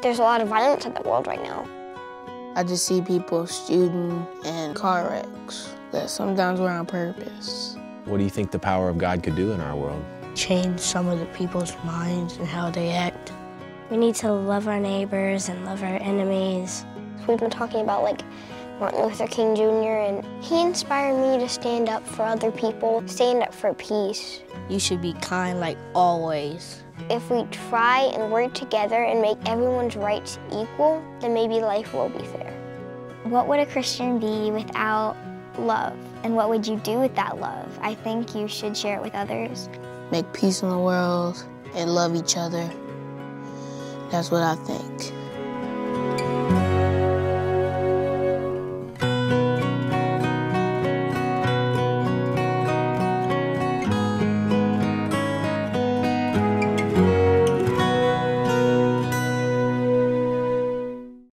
There's a lot of violence in the world right now. I just see people shooting and car wrecks that sometimes were on purpose. What do you think the power of God could do in our world? Change some of the people's minds and how they act. We need to love our neighbors and love our enemies. We've been talking about like Martin Luther King Jr. and he inspired me to stand up for other people, stand up for peace. You should be kind like always. If we try and work together and make everyone's rights equal, then maybe life will be fair. What would a Christian be without love? And what would you do with that love? I think you should share it with others. Make peace in the world and love each other. That's what I think.